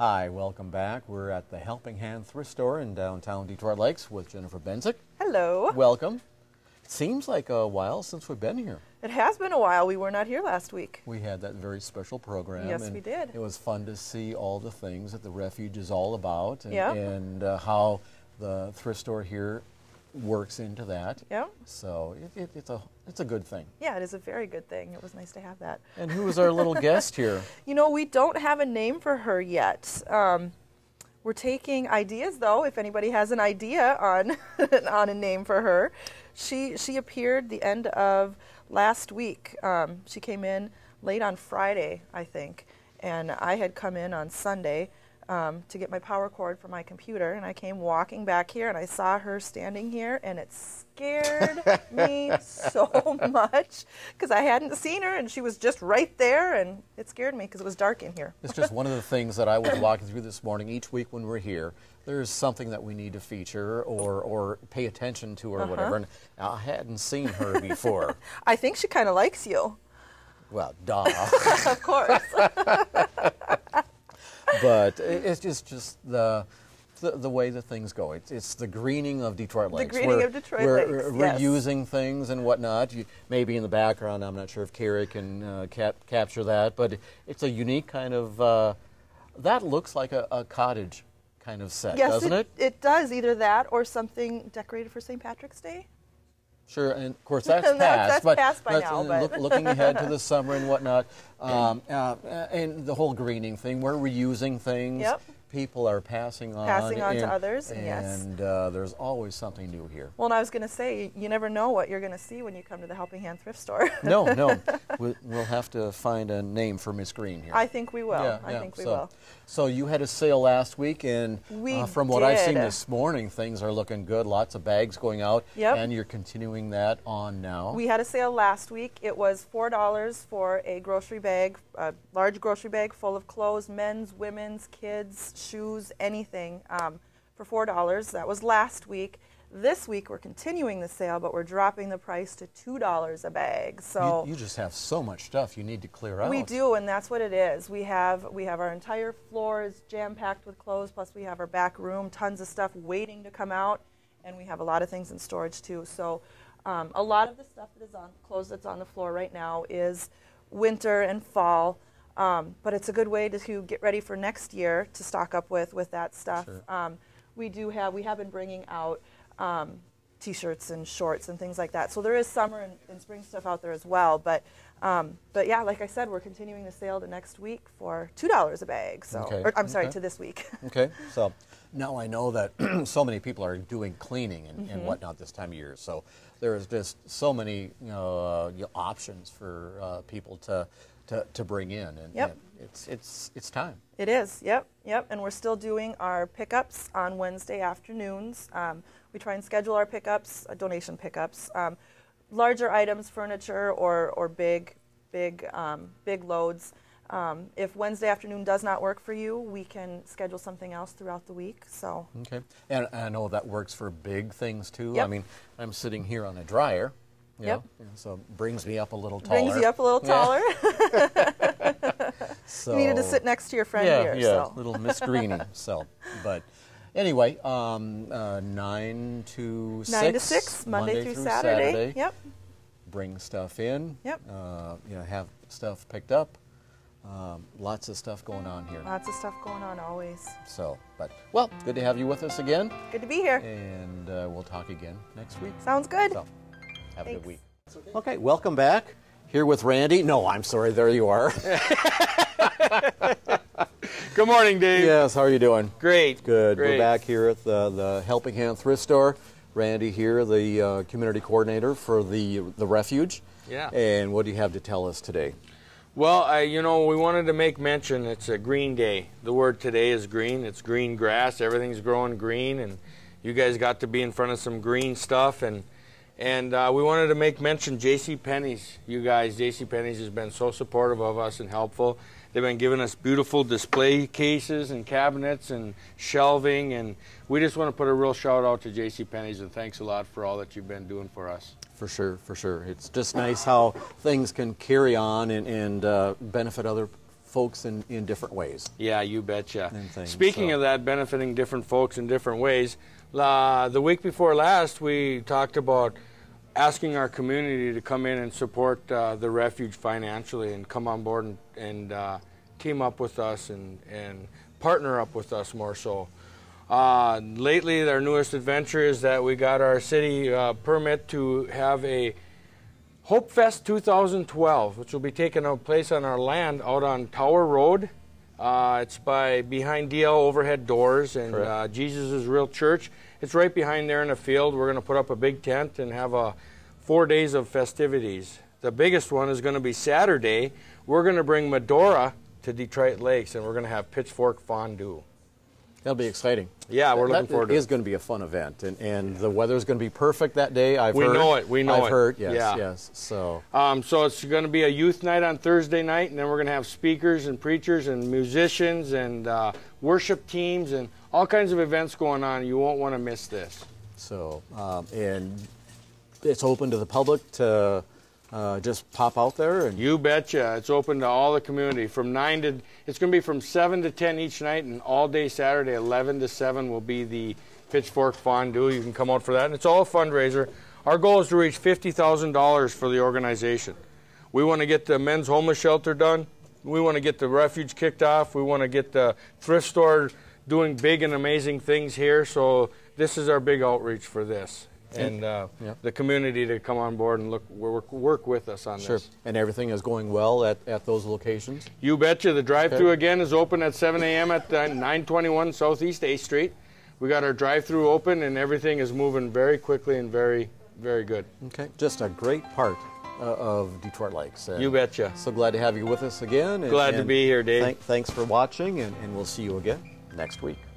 Hi, welcome back. We're at the Helping Hand Thrift Store in downtown Detroit Lakes with Jennifer Benzik. Hello. Welcome. It seems like a while since we've been here. It has been a while. We were not here last week. We had that very special program. Yes, and we did. It was fun to see all the things that the refuge is all about and, Yep. and uh, how the thrift store here works into that. Yeah. So it, it, it's, a, it's a good thing. Yeah, it is a very good thing. It was nice to have that. And who is our little guest here? You know, we don't have a name for her yet. Um, we're taking ideas, though. If anybody has an idea on on a name for her, she she appeared the end of last week. Um, she came in late on Friday, I think, and I had come in on Sunday um, to get my power cord for my computer, and I came walking back here, and I saw her standing here, and it scared me so much because I hadn't seen her, and she was just right there, and it scared me because it was dark in here. It's just one of the things that I was walking through this morning. Each week when we're here, there's something that we need to feature or, or pay attention to or whatever. And I hadn't seen her before. I think she kind of likes you. well, duh. Of course. But it's just just the. The, the way that things go, it's, it's the greening of Detroit Lakes. greening We're- of Detroit we're, Lakes, We're yes. using things and whatnot. You, maybe in the background, I'm not sure if Carrie can uh, cap, capture that, but it's a unique kind of. Uh, that looks like a, a cottage kind of set, yes, doesn't it, it does. Either that or something decorated for St. Patrick's Day. Sure, and of course that's That's- past. that's but past by let's, now, uh, but- Look, looking ahead to the summer and whatnot, um, uh, and the whole greening thing, we're reusing things. Yep. People are passing on. Passing on to and, others, yes. And uh, there's always something new here. Well, and I was going to say, you never know what you're going to see when you come to the Helping Hand thrift store. no, no, we, we'll have to find a name for Miss Green here. I think we will. Yeah, I yeah, think we so, will. So you had a sale last week, and We uh, from what I've seen this morning, things are looking good. Lots of bags going out, Yep. and you're continuing that on now. We had a sale last week. It was four dollars for a grocery bag, a large grocery bag full of clothes, men's, women's, kids, shoes, anything, um, for four dollars. That was last week. This week we're continuing the sale, but we're dropping the price to two dollars a bag. So you, you just have so much stuff you need to clear out. We do, and that's what it is. We have we have our entire floor is jam packed with clothes. Plus, we have our back room, tons of stuff waiting to come out, and we have a lot of things in storage too. So, um, a lot of the stuff that is on clothes that's on the floor right now is winter and fall. Um, but it's a good way to get ready for next year to stock up with with that stuff. Sure. Um, we do have we have been bringing out um, t-shirts and shorts and things like that. So there is summer and, and spring stuff out there as well. But um, but yeah, like I said, we're continuing the sale to next week for two dollars a bag. So Okay, or, I'm sorry, okay. to this week. Okay, so now I know that so many people are doing cleaning and, Mm-hmm. and whatnot this time of year. So there is just so many you know, uh, options for uh, people to, to, to bring in, and, Yep. and it's it's it's time. It is, yep, yep. And we're still doing our pickups on Wednesday afternoons. Um, we try and schedule our pickups, uh, donation pickups, um, larger items, furniture, or or big, big, um, big loads. Um, if Wednesday afternoon does not work for you, we can schedule something else throughout the week. So Okay, and I know that works for big things too. I mean, I'm sitting here on a dryer. You Yep. know, so it brings me up a little taller. brings you up a little Yeah. So you needed to sit next to your friend yeah, here. yeah, so. little Miss Greenie. so, but anyway, um, uh, nine to six. Nine to six, Monday, through, Saturday. Yep. Bring stuff in. Yep. Uh, you know, have stuff picked up. Um, lots of stuff going on here. Lots of stuff going on always. So, but well, good to have you with us again, Good to be here. and uh, we'll talk again next week. Sounds good. So, have a good week. Okay, welcome back. Here with Randy. No, I'm sorry. There you are. Good morning, Dave. yes. How are you doing? Great. Good. Great. We're back here at the, the Helping Hand Thrift Store. Randy here, the uh, community coordinator for the the refuge. Yeah. And what do you have to tell us today? Well, I, you know, we wanted to make mention it's a green day. The word today is green. It's green grass. Everything's growing green, and you guys got to be in front of some green stuff. And and uh, we wanted to make mention J.C. Penney's. You guys, J.C. Penney's has been so supportive of us and helpful. They've been giving us beautiful display cases and cabinets and shelving, and we just want to put a real shout out to J.C. Penney's and thanks a lot for all that you've been doing for us. For sure, for sure. It's just nice how things can carry on and, and uh, benefit other folks in, in different ways. Yeah, you betcha. And things, Speaking so. of that, benefiting different folks in different ways, uh, the week before last, we talked about asking our community to come in and support uh, the refuge financially and come on board and, and uh, team up with us and, and partner up with us more so. Uh, lately, our newest adventure is that we got our city uh, permit to have a Hope Fest 2012, which will be taking place on our land out on Tower Road. Uh, it's by behind DL overhead doors and uh, Jesus is Real Church. It's right behind there in the field. We're going to put up a big tent and have a four days of festivities. The biggest one is going to be Saturday. We're going to bring Medora to Detroit Lakes and we're going to have pitchfork fondue. That'll be exciting. Yeah, we're looking That forward to is it. going to be a fun event, and, and the weather's going to be perfect that day. I've We heard. know it, we know I've it. heard. Yes, Yeah. yes. So Um, so it's going to be a youth night on Thursday night, and then we're going to have speakers and preachers and musicians and uh, worship teams and all kinds of events going on. You won't want to miss this. so um, and it's open to the public to uh, just pop out there and You betcha. It's open to all the community from nine to. It's going to be from seven to ten each night, and all day Saturday, eleven to seven, will be the Pitchfork Fondue. You can come out for that, and it's all a fundraiser. Our goal is to reach fifty thousand dollars for the organization. We want to get the men's homeless shelter done. We want to get the refuge kicked off. We want to get the thrift store doing big and amazing things here. So this is our big outreach for this, and uh, Yep. the community to come on board and look work, work with us on sure. this. And everything is going well at, at those locations. You betcha. The drive-through Okay. again is open at 7 a.m. at uh, 921 Southeast 8th Street. We got our drive-through open, and everything is moving very quickly and very, very good. Okay, just a great part uh, of Detroit Lakes. And You betcha. So glad to have you with us again. and- Glad to be here, Dave. thank- thanks for watching, and, and we'll see you again next week.